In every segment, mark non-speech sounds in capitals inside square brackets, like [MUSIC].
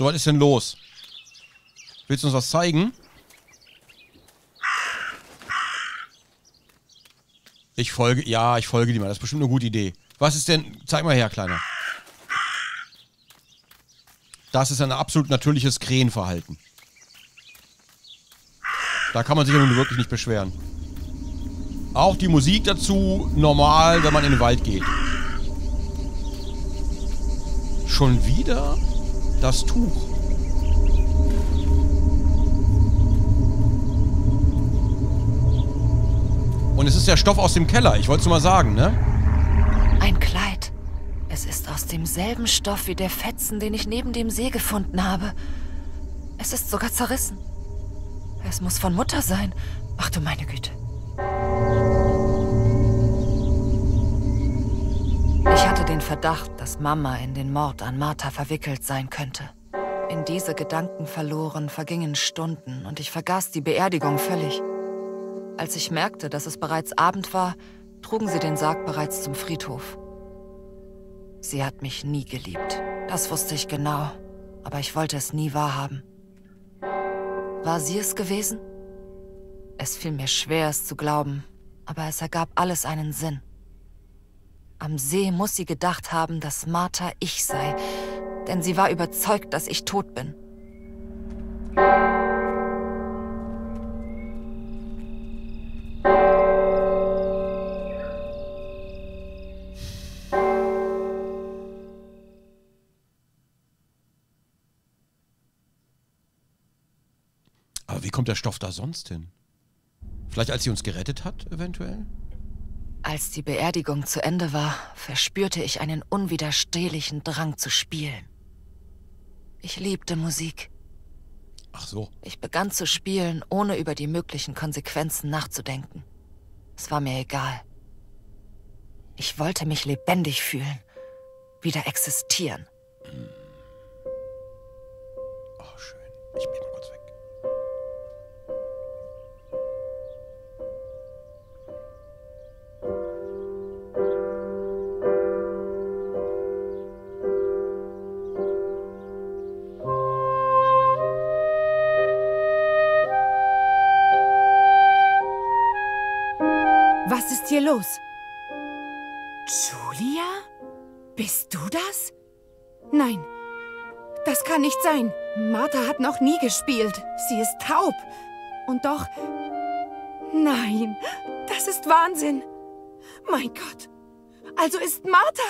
So, was ist denn los? Willst du uns was zeigen? Ich folge, ja, ich folge dir mal. Das ist bestimmt eine gute Idee. Was ist denn, zeig mal her, Kleiner. Das ist ein absolut natürliches Krähenverhalten. Da kann man sich ja nun wirklich nicht beschweren. Auch die Musik dazu normal, wenn man in den Wald geht. Schon wieder das Tuch. Und es ist der Stoff aus dem Keller, ich wollte es mal sagen, ne? Ein Kleid. Es ist aus demselben Stoff wie der Fetzen, den ich neben dem See gefunden habe. Es ist sogar zerrissen. Es muss von Mutter sein. Ach du meine Güte. Verdacht, dass Mama in den Mord an Martha verwickelt sein könnte. In diese Gedanken verloren vergingen Stunden und ich vergaß die Beerdigung völlig. Als ich merkte, dass es bereits Abend war, trugen sie den Sarg bereits zum Friedhof. Sie hat mich nie geliebt. Das wusste ich genau, aber ich wollte es nie wahrhaben. War sie es gewesen? Es fiel mir schwer, es zu glauben, aber es ergab alles einen Sinn. Am See muss sie gedacht haben, dass Martha ich sei, denn sie war überzeugt, dass ich tot bin. wie kommt der Stoff da sonst hin? Vielleicht als sie uns gerettet hat, eventuell? Als die Beerdigung zu Ende war, verspürte ich einen unwiderstehlichen Drang zu spielen. Ich liebte Musik. Ach so. Ich begann zu spielen, ohne über die möglichen Konsequenzen nachzudenken. Es war mir egal. Ich wollte mich lebendig fühlen, wieder existieren. Oh, schön. Ich bin sein. Martha hat noch nie gespielt. Sie ist taub. Und doch... Nein, das ist Wahnsinn. Mein Gott. Also ist Martha...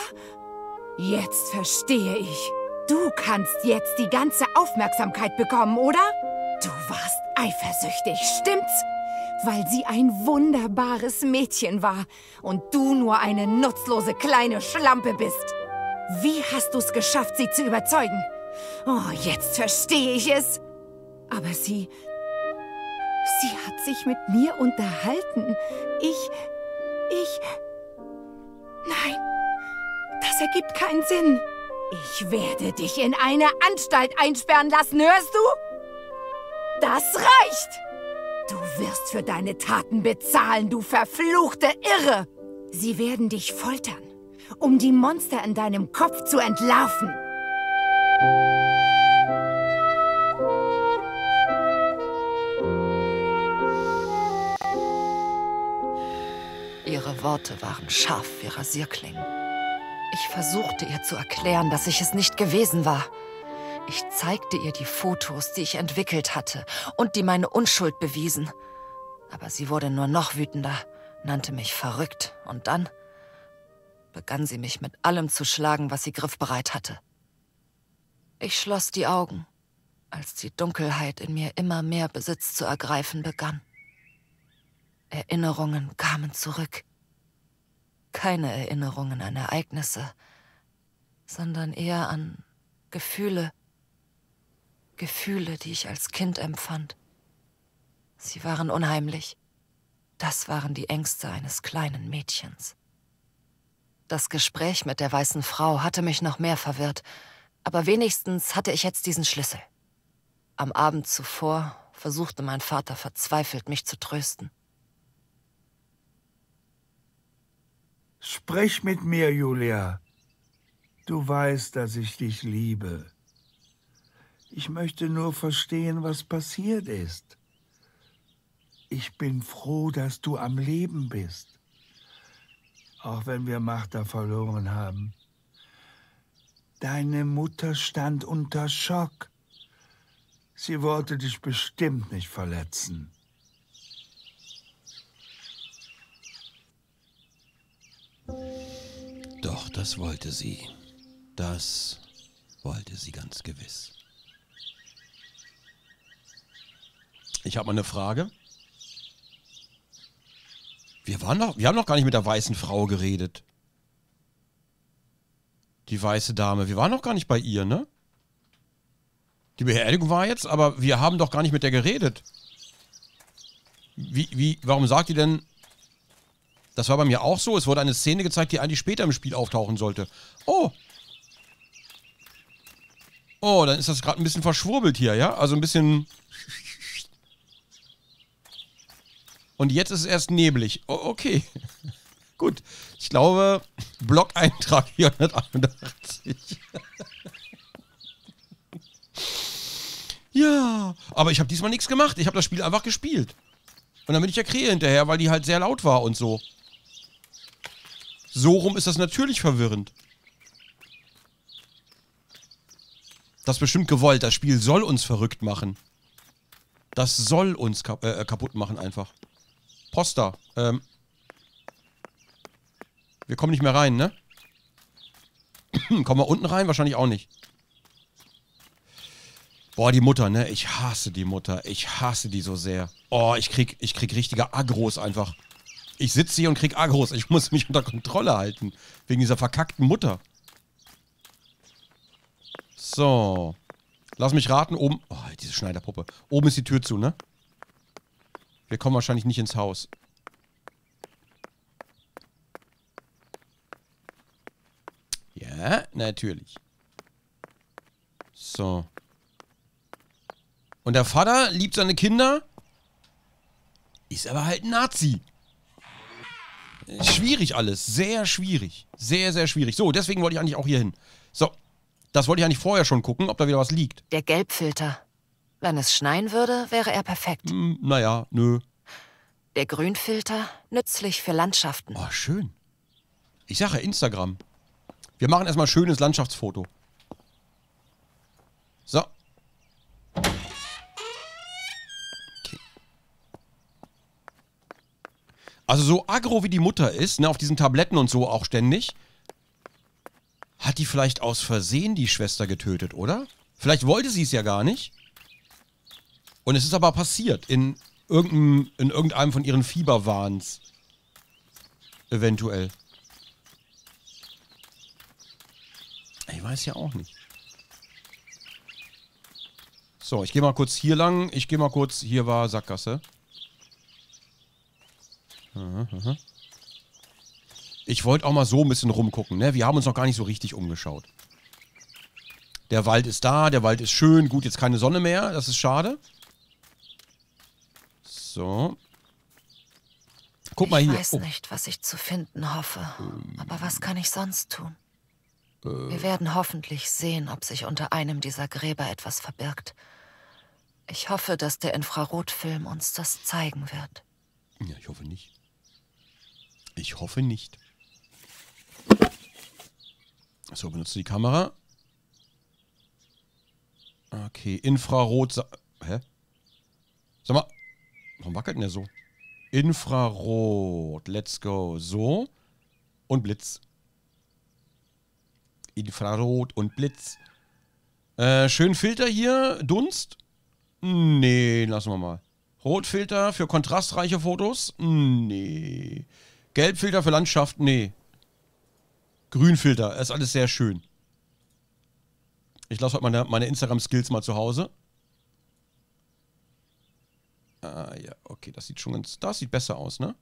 Jetzt verstehe ich. Du kannst jetzt die ganze Aufmerksamkeit bekommen, oder? Du warst eifersüchtig, stimmt's? Weil sie ein wunderbares Mädchen war und du nur eine nutzlose kleine Schlampe bist. Wie hast du es geschafft, sie zu überzeugen? Oh, jetzt verstehe ich es. Aber sie... Sie hat sich mit mir unterhalten. Ich... Ich... Nein, das ergibt keinen Sinn. Ich werde dich in eine Anstalt einsperren lassen, hörst du? Das reicht! Du wirst für deine Taten bezahlen, du verfluchte Irre! Sie werden dich foltern, um die Monster in deinem Kopf zu entlarven. Worte waren scharf wie Rasierklingen. Ich versuchte ihr zu erklären, dass ich es nicht gewesen war. Ich zeigte ihr die Fotos, die ich entwickelt hatte und die meine Unschuld bewiesen. Aber sie wurde nur noch wütender, nannte mich verrückt und dann begann sie mich mit allem zu schlagen, was sie griffbereit hatte. Ich schloss die Augen, als die Dunkelheit in mir immer mehr Besitz zu ergreifen begann. Erinnerungen kamen zurück. Keine Erinnerungen an Ereignisse, sondern eher an Gefühle. Gefühle, die ich als Kind empfand. Sie waren unheimlich. Das waren die Ängste eines kleinen Mädchens. Das Gespräch mit der weißen Frau hatte mich noch mehr verwirrt, aber wenigstens hatte ich jetzt diesen Schlüssel. Am Abend zuvor versuchte mein Vater verzweifelt, mich zu trösten. Sprich mit mir, Julia. Du weißt, dass ich dich liebe. Ich möchte nur verstehen, was passiert ist. Ich bin froh, dass du am Leben bist. Auch wenn wir Martha verloren haben. Deine Mutter stand unter Schock. Sie wollte dich bestimmt nicht verletzen. Doch, das wollte sie. Das wollte sie ganz gewiss. Ich habe mal eine Frage. Wir, waren noch, wir haben noch gar nicht mit der weißen Frau geredet. Die weiße Dame. Wir waren noch gar nicht bei ihr, ne? Die Beerdigung war jetzt, aber wir haben doch gar nicht mit der geredet. Wie, wie, warum sagt die denn, das war bei mir auch so. Es wurde eine Szene gezeigt, die eigentlich später im Spiel auftauchen sollte. Oh. Oh, dann ist das gerade ein bisschen verschwurbelt hier, ja? Also ein bisschen... Und jetzt ist es erst neblig. Oh, okay. [LAUGHS] Gut. Ich glaube, Blog-Eintrag [LAUGHS] 481. [LAUGHS] ja. Aber ich habe diesmal nichts gemacht. Ich habe das Spiel einfach gespielt. Und dann bin ich der Krähe hinterher, weil die halt sehr laut war und so. So rum ist das natürlich verwirrend. Das ist bestimmt gewollt. Das Spiel soll uns verrückt machen. Das soll uns kap äh, kaputt machen einfach. Poster. Ähm. Wir kommen nicht mehr rein, ne? [CLEARS THROAT] kommen wir unten rein? Wahrscheinlich auch nicht. Boah, die Mutter, ne? Ich hasse die Mutter. Ich hasse die so sehr. Oh, ich krieg, ich krieg richtige Agros einfach. Ich sitze hier und krieg Agros. Ich muss mich unter Kontrolle halten. Wegen dieser verkackten Mutter. So. Lass mich raten, oben... Oh, diese Schneiderpuppe. Oben ist die Tür zu, ne? Wir kommen wahrscheinlich nicht ins Haus. Ja, natürlich. So. Und der Vater liebt seine Kinder, ist aber halt ein Nazi. Schwierig alles. Sehr schwierig. Sehr, sehr schwierig. So, deswegen wollte ich eigentlich auch hier hin. So, das wollte ich eigentlich vorher schon gucken, ob da wieder was liegt. Der Gelbfilter. Wenn es schneien würde, wäre er perfekt. Hm, naja, nö. Der Grünfilter, nützlich für Landschaften. Oh, schön. Ich sage Instagram. Wir machen erstmal ein schönes Landschaftsfoto. So. Also so aggro wie die Mutter ist, ne, auf diesen Tabletten und so auch ständig, hat die vielleicht aus Versehen die Schwester getötet, oder? Vielleicht wollte sie es ja gar nicht. Und es ist aber passiert in irgendeinem, in irgendeinem von ihren Fieberwahns. Eventuell. Ich weiß ja auch nicht. So, ich gehe mal kurz hier lang. Ich gehe mal kurz... Hier war Sackgasse. Ich wollte auch mal so ein bisschen rumgucken, ne? Wir haben uns noch gar nicht so richtig umgeschaut. Der Wald ist da, der Wald ist schön. Gut, jetzt keine Sonne mehr, das ist schade. So. Guck mal hier. Ich weiß oh. nicht, was ich zu finden hoffe. Aber was kann ich sonst tun? Wir werden hoffentlich sehen, ob sich unter einem dieser Gräber etwas verbirgt. Ich hoffe, dass der Infrarotfilm uns das zeigen wird. Ja, ich hoffe nicht. Ich hoffe nicht. So, benutze die Kamera. Okay, Infrarot. Hä? Sag mal, warum wackelt denn der so? Infrarot. Let's go. So. Und Blitz. Infrarot und Blitz. Äh, schön Filter hier. Dunst? Nee, lassen wir mal. Rotfilter für kontrastreiche Fotos? Nee. Gelbfilter für Landschaft? Nee. Grünfilter, ist alles sehr schön. Ich lasse heute meine, meine Instagram-Skills mal zu Hause. Ah, ja, okay, das sieht schon ganz, das sieht besser aus, ne?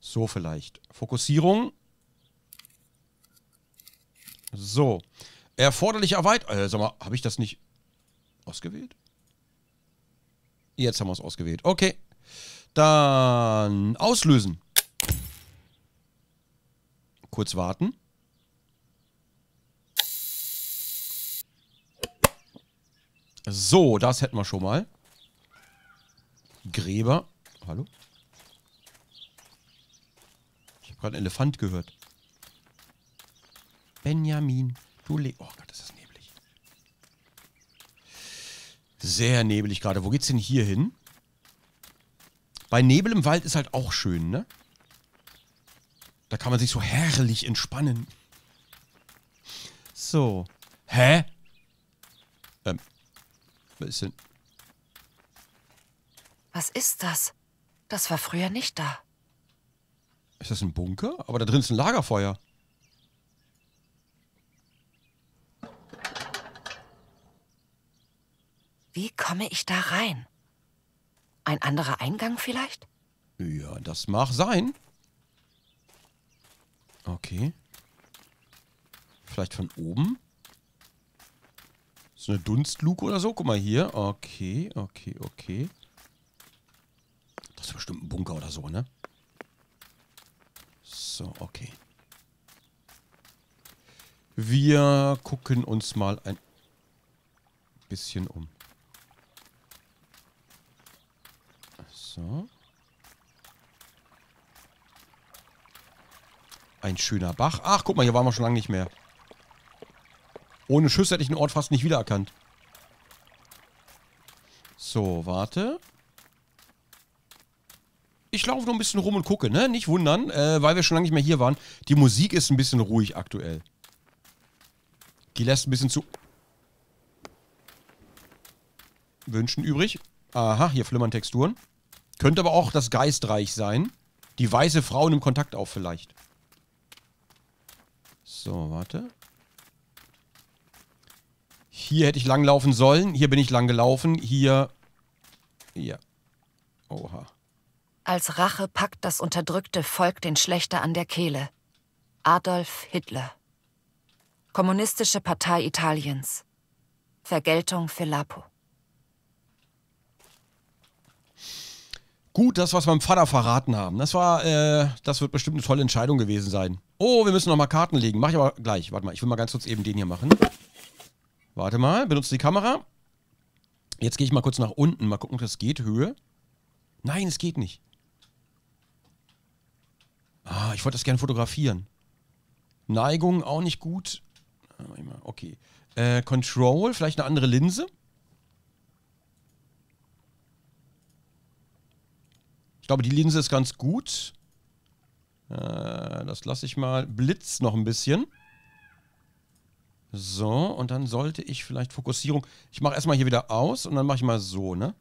So vielleicht. Fokussierung. So. Erforderliche Erweiterung. Äh, sag mal, habe ich das nicht ausgewählt? Jetzt haben wir es ausgewählt. Okay. Dann auslösen. Kurz warten. So, das hätten wir schon mal. Gräber. Hallo? Ich habe gerade einen Elefant gehört. Benjamin, du le Oh Gott, ist das neblig. Sehr neblig gerade. Wo geht's denn hier hin? Bei Nebel im Wald ist halt auch schön, ne? Da kann man sich so herrlich entspannen. So. Hä? Ähm. Was ist denn? Was ist das? Das war früher nicht da. Ist das ein Bunker? Aber da drin ist ein Lagerfeuer. Wie komme ich da rein? Ein anderer Eingang vielleicht? Ja, das mag sein. Okay. Vielleicht von oben? So eine Dunstluke oder so? Guck mal hier. Okay, okay, okay. Das ist bestimmt ein Bunker oder so, ne? So, okay. Wir gucken uns mal ein bisschen um. So. Ein schöner Bach. Ach, guck mal, hier waren wir schon lange nicht mehr. Ohne Schüsse hätte ich den Ort fast nicht wiedererkannt. So, warte. Ich laufe noch ein bisschen rum und gucke, ne? Nicht wundern, äh, weil wir schon lange nicht mehr hier waren. Die Musik ist ein bisschen ruhig aktuell. Die lässt ein bisschen zu... Wünschen übrig. Aha, hier flimmern Texturen. Könnte aber auch das Geistreich sein. Die weiße Frau nimmt Kontakt auf vielleicht. So, warte. Hier hätte ich langlaufen sollen. Hier bin ich lang gelaufen. Hier. Ja. Oha. Als Rache packt das unterdrückte Volk den Schlechter an der Kehle. Adolf Hitler. Kommunistische Partei Italiens. Vergeltung für Lapo. Gut, das, was wir meinem Vater verraten haben. Das war, äh, das wird bestimmt eine tolle Entscheidung gewesen sein. Oh, wir müssen noch mal Karten legen. Mach ich aber gleich. Warte mal, ich will mal ganz kurz eben den hier machen. Warte mal, benutze die Kamera. Jetzt gehe ich mal kurz nach unten. Mal gucken, ob das geht. Höhe. Nein, es geht nicht. Ah, ich wollte das gerne fotografieren. Neigung auch nicht gut. Ah, okay. Äh, Control, vielleicht eine andere Linse. Ich glaube, die Linse ist ganz gut. Äh, das lasse ich mal. Blitz noch ein bisschen. So, und dann sollte ich vielleicht Fokussierung... Ich mache erstmal hier wieder aus und dann mache ich mal so, ne?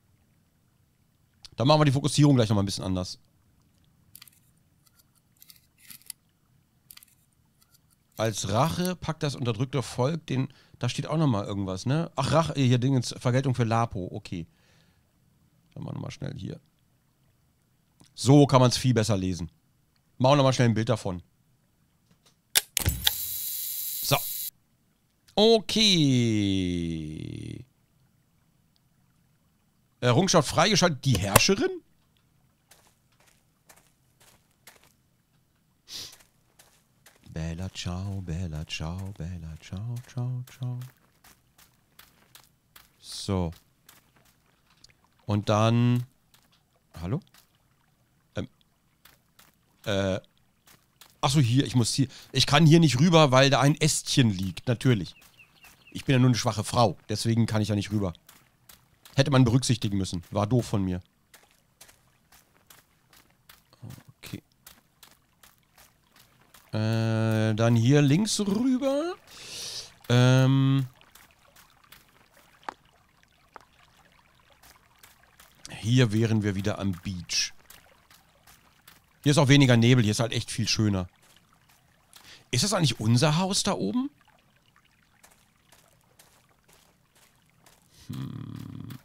Dann machen wir die Fokussierung gleich nochmal ein bisschen anders. Als Rache packt das unterdrückte Volk den... Da steht auch nochmal irgendwas, ne? Ach, Rache, hier Dingens, Vergeltung für Lapo, okay. Dann machen wir nochmal schnell hier. So kann man es viel besser lesen. Machen wir nochmal schnell ein Bild davon. So. Okay. Errungenschaft freigeschaltet. Die Herrscherin? Bella ciao, Bella ciao, Bella ciao, ciao, ciao. So. Und dann... Hallo? Äh. Achso, hier, ich muss hier. Ich kann hier nicht rüber, weil da ein Ästchen liegt. Natürlich. Ich bin ja nur eine schwache Frau. Deswegen kann ich ja nicht rüber. Hätte man berücksichtigen müssen. War doof von mir. Okay. Äh, dann hier links rüber. Ähm. Hier wären wir wieder am Beach. Hier ist auch weniger Nebel, hier ist halt echt viel schöner. Ist das eigentlich unser Haus da oben? Hm.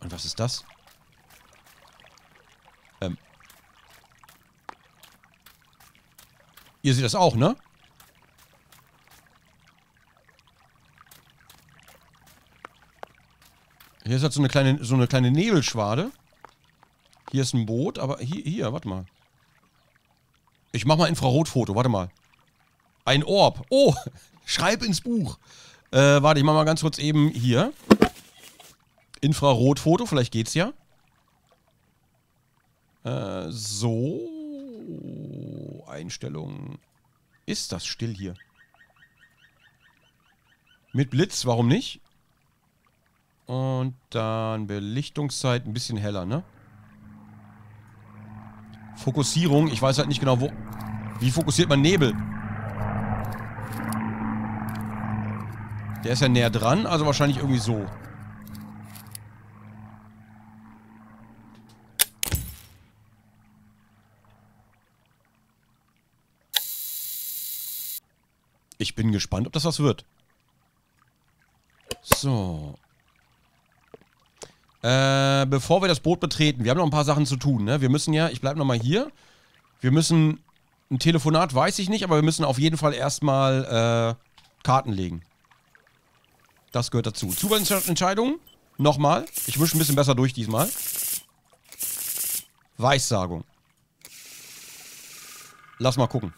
Und was ist das? Ähm. Ihr seht das auch, ne? Hier ist halt so eine kleine, so eine kleine Nebelschwade. Hier ist ein Boot, aber hier, hier, warte mal. Ich mach mal Infrarotfoto, warte mal. Ein Orb. Oh, [LAUGHS] schreib ins Buch. Äh, warte, ich mach mal ganz kurz eben hier. Infrarotfoto, vielleicht geht's ja. Äh, so. Einstellungen. Ist das still hier? Mit Blitz, warum nicht? Und dann Belichtungszeit ein bisschen heller, ne? Fokussierung, ich weiß halt nicht genau, wo... Wie fokussiert man Nebel? Der ist ja näher dran, also wahrscheinlich irgendwie so. Ich bin gespannt, ob das was wird. So. Äh, bevor wir das Boot betreten, wir haben noch ein paar Sachen zu tun, ne? Wir müssen ja, ich bleibe nochmal hier. Wir müssen, ein Telefonat weiß ich nicht, aber wir müssen auf jeden Fall erstmal äh, Karten legen. Das gehört dazu. Zuwandsentscheidung. Nochmal. Ich mische ein bisschen besser durch diesmal. Weissagung. Lass mal gucken.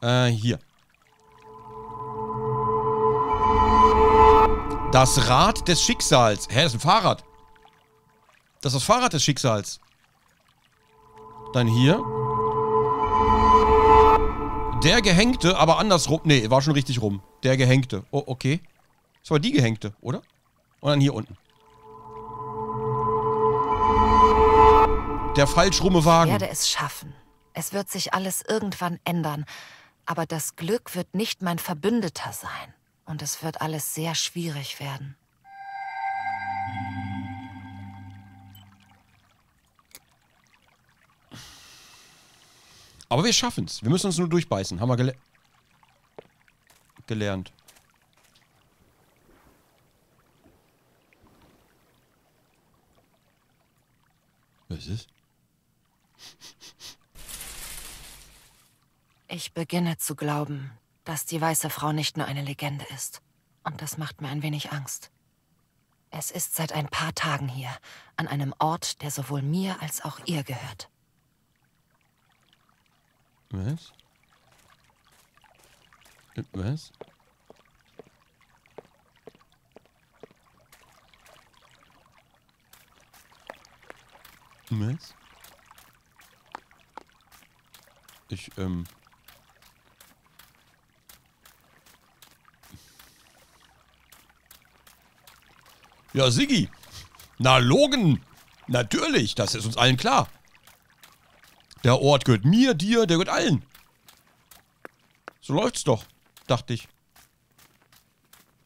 Äh, hier. Das Rad des Schicksals. Hä, das ist ein Fahrrad. Das ist das Fahrrad des Schicksals. Dann hier. Der Gehängte, aber andersrum. Nee, war schon richtig rum. Der Gehängte. Oh, okay. Das war die Gehängte, oder? Und dann hier unten. Der falsch rumme Wagen. Ich werde es schaffen. Es wird sich alles irgendwann ändern. Aber das Glück wird nicht mein Verbündeter sein. Und es wird alles sehr schwierig werden. Aber wir schaffen es. Wir müssen uns nur durchbeißen. Haben wir gele gelernt. Was ist? Ich beginne zu glauben, dass die weiße Frau nicht nur eine Legende ist. Und das macht mir ein wenig Angst. Es ist seit ein paar Tagen hier, an einem Ort, der sowohl mir als auch ihr gehört. Was? Was? Was? Ich, ähm... Ja, Siggi. Na, Logen. Natürlich, das ist uns allen klar. Der Ort gehört mir, dir, der gehört allen. So läuft's doch, dachte ich.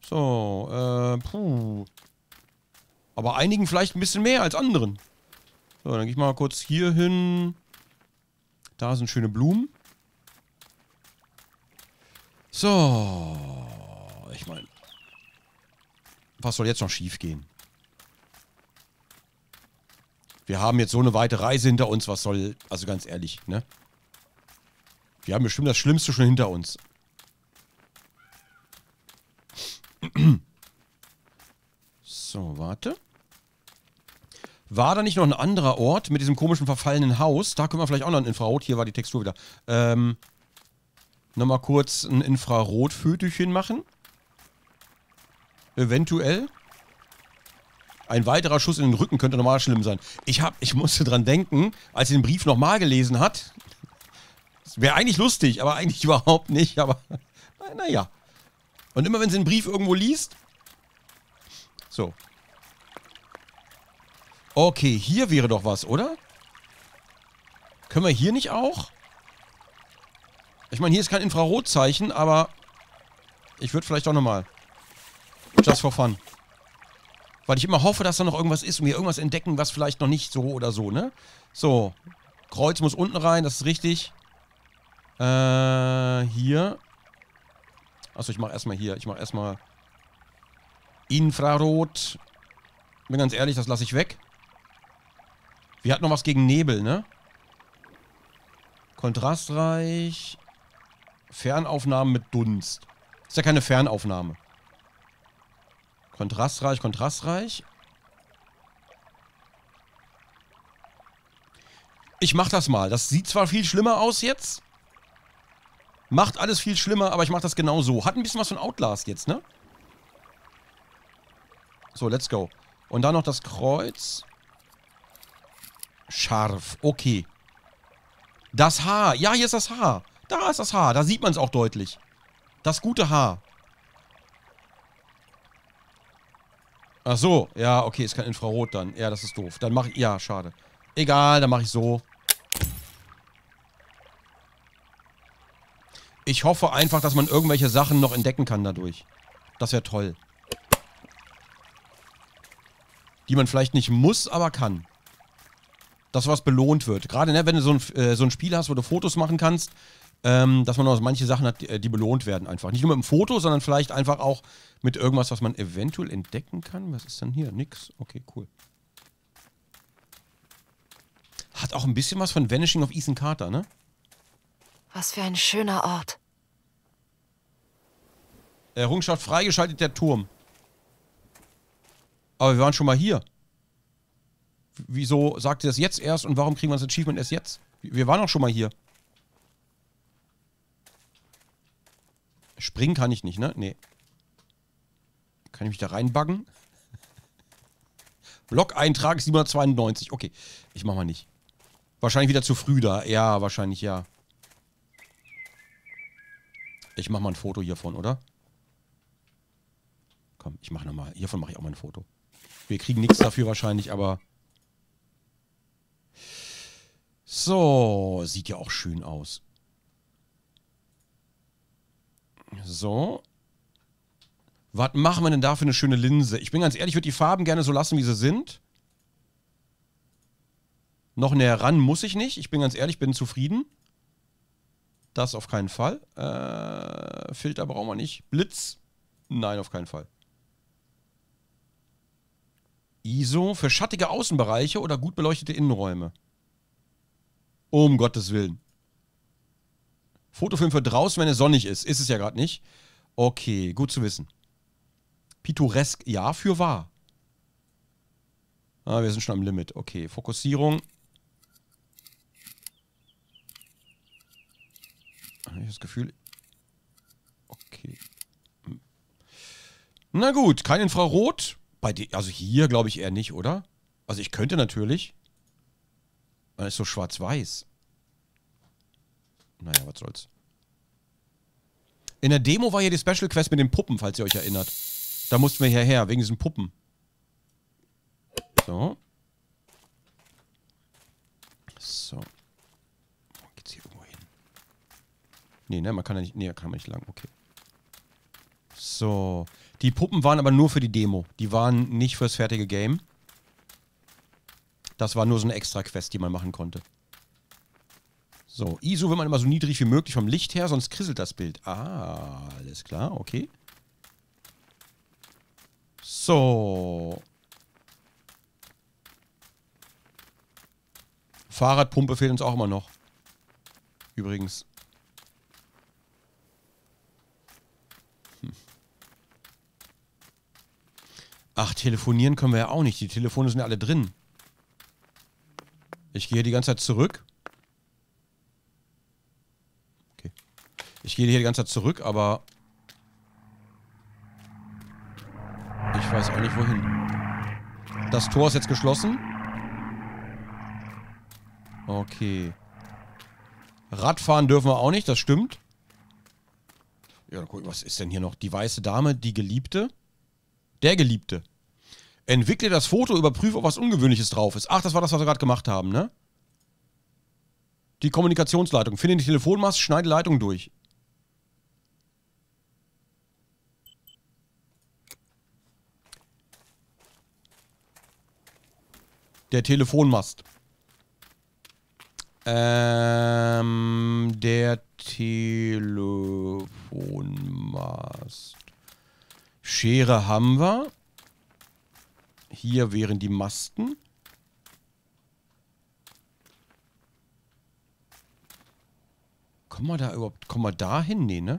So, äh, puh. Aber einigen vielleicht ein bisschen mehr als anderen. So, dann gehe ich mal kurz hier hin. Da sind schöne Blumen. So. Ich meine, was soll jetzt noch schief gehen? Wir haben jetzt so eine weite Reise hinter uns, was soll, also ganz ehrlich, ne? Wir haben bestimmt das Schlimmste schon hinter uns. So, warte. War da nicht noch ein anderer Ort mit diesem komischen verfallenen Haus? Da können wir vielleicht auch noch ein Infrarot. Hier war die Textur wieder. Ähm, Nochmal kurz ein Infrarotfötchen machen. Eventuell. Ein weiterer Schuss in den Rücken könnte normal schlimm sein. Ich, hab, ich musste dran denken, als sie den Brief nochmal gelesen hat. Wäre eigentlich lustig, aber eigentlich [LAUGHS] überhaupt nicht. Aber [LAUGHS] naja. Und immer wenn sie einen Brief irgendwo liest. So. Okay, hier wäre doch was, oder? Können wir hier nicht auch? Ich meine, hier ist kein Infrarotzeichen, aber ich würde vielleicht auch nochmal. Just for fun. Weil ich immer hoffe, dass da noch irgendwas ist und wir irgendwas entdecken, was vielleicht noch nicht so oder so, ne? So. Kreuz muss unten rein, das ist richtig. Äh, hier. Achso, ich mach erstmal hier. Ich mach erstmal Infrarot. Bin ganz ehrlich, das lasse ich weg. Wir hatten noch was gegen Nebel, ne? Kontrastreich. Fernaufnahmen mit Dunst. Ist ja keine Fernaufnahme. Kontrastreich, kontrastreich. Ich mach das mal. Das sieht zwar viel schlimmer aus jetzt. Macht alles viel schlimmer, aber ich mache das genau so. Hat ein bisschen was von Outlast jetzt, ne? So, let's go. Und dann noch das Kreuz. Scharf. Okay. Das Haar. Ja, hier ist das Haar. Da ist das Haar. Da sieht man es auch deutlich. Das gute Haar. Ach so. Ja, okay. Ist kein Infrarot dann. Ja, das ist doof. Dann mache ich... Ja, schade. Egal, dann mache ich so. Ich hoffe einfach, dass man irgendwelche Sachen noch entdecken kann dadurch. Das wäre toll. Die man vielleicht nicht muss, aber kann. Dass was belohnt wird. Gerade ne, wenn du so ein, äh, so ein Spiel hast, wo du Fotos machen kannst, ähm, dass man auch manche Sachen hat, die, äh, die belohnt werden einfach. Nicht nur mit dem Foto, sondern vielleicht einfach auch mit irgendwas, was man eventuell entdecken kann. Was ist denn hier? Nix. Okay, cool. Hat auch ein bisschen was von Vanishing of Ethan Carter, ne? Was für ein schöner Ort. Errungenschaft freigeschaltet, der Turm. Aber wir waren schon mal hier. Wieso sagt ihr das jetzt erst und warum kriegen wir das Achievement erst jetzt? Wir waren doch schon mal hier. Springen kann ich nicht, ne? Nee. Kann ich mich da reinbuggen? Blog-Eintrag 792. Okay, ich mach mal nicht. Wahrscheinlich wieder zu früh da. Ja, wahrscheinlich ja. Ich mach mal ein Foto hiervon, oder? Komm, ich mach nochmal. Hiervon mache ich auch mal ein Foto. Wir kriegen nichts dafür wahrscheinlich, aber... So, sieht ja auch schön aus. So. Was machen wir denn da für eine schöne Linse? Ich bin ganz ehrlich, ich würde die Farben gerne so lassen, wie sie sind. Noch näher ran muss ich nicht. Ich bin ganz ehrlich, bin zufrieden. Das auf keinen Fall. Äh, Filter brauchen wir nicht. Blitz? Nein, auf keinen Fall. ISO für schattige Außenbereiche oder gut beleuchtete Innenräume? Um Gottes Willen. Fotofilm für draußen, wenn es sonnig ist. Ist es ja gerade nicht. Okay, gut zu wissen. Pittoresk, ja, für wahr. Ah, wir sind schon am Limit. Okay, Fokussierung. Habe ich das Gefühl. Okay. Na gut, kein Infrarot. Bei die, also hier glaube ich eher nicht, oder? Also ich könnte natürlich. Aber ist so schwarz-weiß. Naja, was soll's. In der Demo war hier die Special Quest mit den Puppen, falls ihr euch erinnert. Da mussten wir hierher, wegen diesen Puppen. So. So. Geht's hier irgendwo hin? Nee, ne, man kann ja nicht. Nee, kann man nicht lang. Okay. So. Die Puppen waren aber nur für die Demo. Die waren nicht fürs fertige Game. Das war nur so eine extra Quest, die man machen konnte. So, ISO will man immer so niedrig wie möglich vom Licht her, sonst krisselt das Bild. Ah, alles klar, okay. So. Fahrradpumpe fehlt uns auch immer noch. Übrigens. Hm. Ach, telefonieren können wir ja auch nicht. Die Telefone sind ja alle drin. Ich gehe die ganze Zeit zurück. Ich gehe hier die ganze Zeit zurück, aber... Ich weiß auch nicht wohin. Das Tor ist jetzt geschlossen. Okay. Radfahren dürfen wir auch nicht, das stimmt. Ja, dann gucken, was ist denn hier noch? Die weiße Dame, die Geliebte. Der Geliebte. Entwickle das Foto, überprüfe, ob was Ungewöhnliches drauf ist. Ach, das war das, was wir gerade gemacht haben, ne? Die Kommunikationsleitung. Finde die Telefonmast, schneide Leitung durch. Der Telefonmast. Ähm, der Telefonmast. Schere haben wir. Hier wären die Masten. Kommen wir da überhaupt, kommen wir da hin? Nee, ne?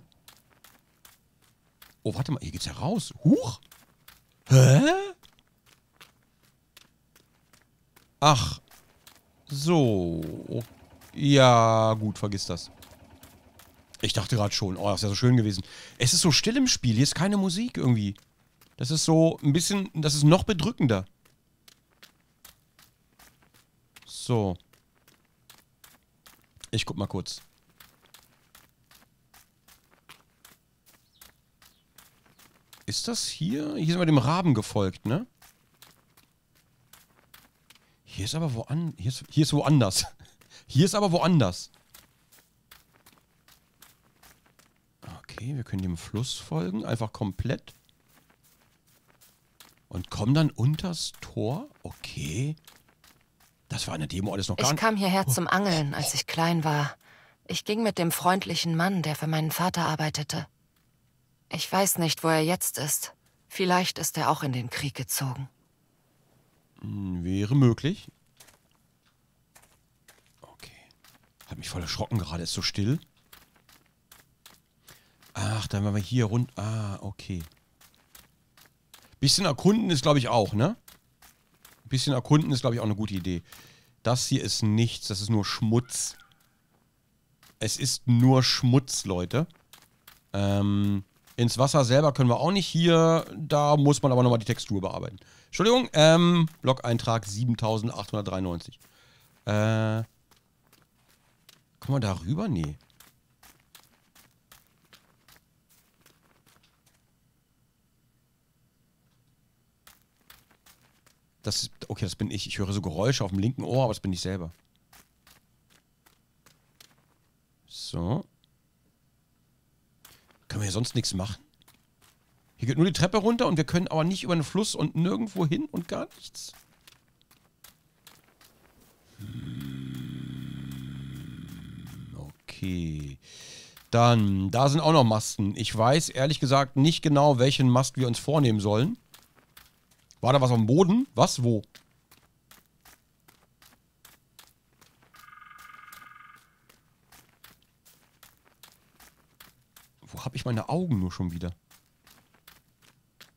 Oh, warte mal, hier geht's ja raus. Huch! Hä? Ach. So. Ja, gut, vergiss das. Ich dachte gerade schon, oh, das wäre so schön gewesen. Es ist so still im Spiel, hier ist keine Musik irgendwie. Das ist so ein bisschen, das ist noch bedrückender. So. Ich guck mal kurz. Ist das hier? Hier sind wir dem Raben gefolgt, ne? Hier ist aber woanders. Hier ist, hier ist woanders. [LAUGHS] Hier ist aber woanders. Okay, wir können dem Fluss folgen. Einfach komplett. Und kommen dann unters Tor. Okay. Das war eine Demo alles noch gar Ich nicht. kam hierher zum Angeln, als ich klein war. Ich ging mit dem freundlichen Mann, der für meinen Vater arbeitete. Ich weiß nicht, wo er jetzt ist. Vielleicht ist er auch in den Krieg gezogen. Hm, Wäre möglich. Okay. Hat mich voll erschrocken gerade. Ist so still. Ach, dann waren wir hier rund. Ah, okay. Bisschen erkunden ist, glaube ich, auch, ne? Bisschen erkunden ist, glaube ich, auch eine gute Idee. Das hier ist nichts. Das ist nur Schmutz. Es ist nur Schmutz, Leute. Ähm, ins Wasser selber können wir auch nicht hier. Da muss man aber nochmal die Textur bearbeiten. Entschuldigung, ähm, Blog-Eintrag 7893. Äh, kommen wir da rüber? Nee. Das ist, okay, das bin ich. Ich höre so Geräusche auf dem linken Ohr, aber das bin ich selber. So. Können wir hier sonst nichts machen? Hier geht nur die Treppe runter und wir können aber nicht über den Fluss und nirgendwo hin und gar nichts. Hm, Okay. Dann, da sind auch noch Masten. Ich weiß ehrlich gesagt nicht genau, welchen Mast wir uns vornehmen sollen. War da was am Boden? Was? Wo? Wo habe ich meine Augen nur schon wieder?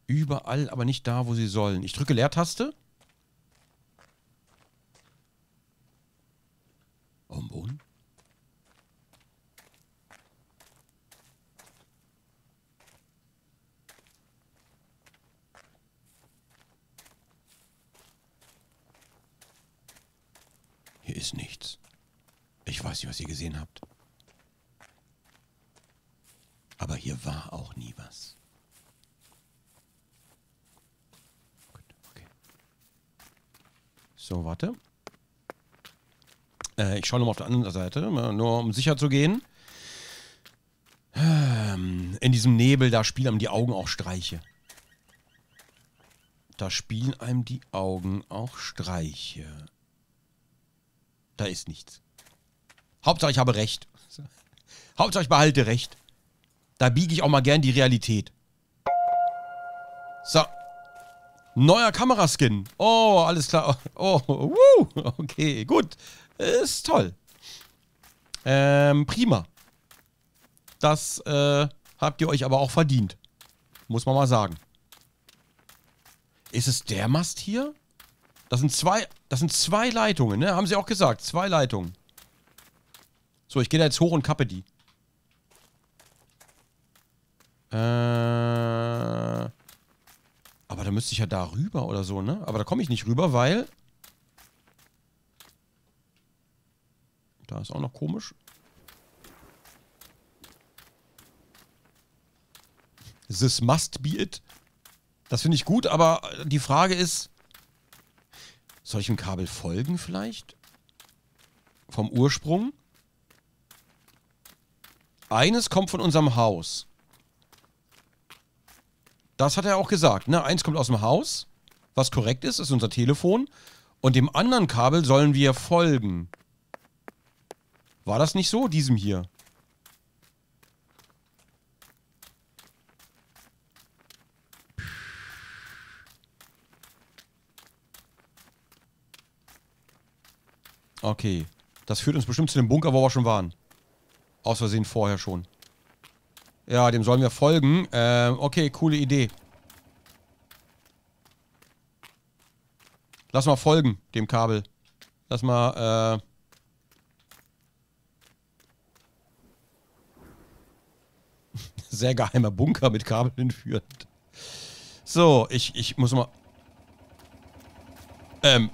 Überall, aber nicht da, wo sie sollen. Ich drücke Leertaste. Am Boden? Hier ist nichts. Ich weiß nicht, was ihr gesehen habt. Aber hier war auch nie was. Gut, okay. So, warte. Äh, ich schaue nochmal auf der anderen Seite, mal nur um sicher zu gehen. Ähm, in diesem Nebel, da spielen einem die Augen auch Streiche. Da spielen einem die Augen auch Streiche. Da ist nichts. Hauptsache, ich habe recht. [LAUGHS] Hauptsache, ich behalte recht. Da biege ich auch mal gern die Realität. So. Neuer Kameraskin. Oh, alles klar. Oh, wuh. okay, gut. Ist toll. Ähm, prima. Das äh, habt ihr euch aber auch verdient. Muss man mal sagen. Ist es der Mast hier? Das sind zwei, das sind zwei Leitungen, ne? Haben sie auch gesagt. Zwei Leitungen. So, ich gehe da jetzt hoch und kappe die. Äh, aber da müsste ich ja da rüber oder so, ne? Aber da komme ich nicht rüber, weil... Da ist auch noch komisch. This must be it. Das finde ich gut, aber die Frage ist... Soll ich dem Kabel folgen vielleicht? Vom Ursprung? Eines kommt von unserem Haus. Das hat er auch gesagt, ne? Eins kommt aus dem Haus, was korrekt ist, ist unser Telefon. Und dem anderen Kabel sollen wir folgen. War das nicht so, diesem hier? Okay. Das führt uns bestimmt zu dem Bunker, wo wir schon waren. Aus Versehen vorher schon. Ja, dem sollen wir folgen. Ähm, okay, coole Idee. Lass mal folgen, dem Kabel. Lass mal, äh... [LAUGHS] Sehr geheimer Bunker mit Kabel entführt. So, ich, ich muss mal... Ähm,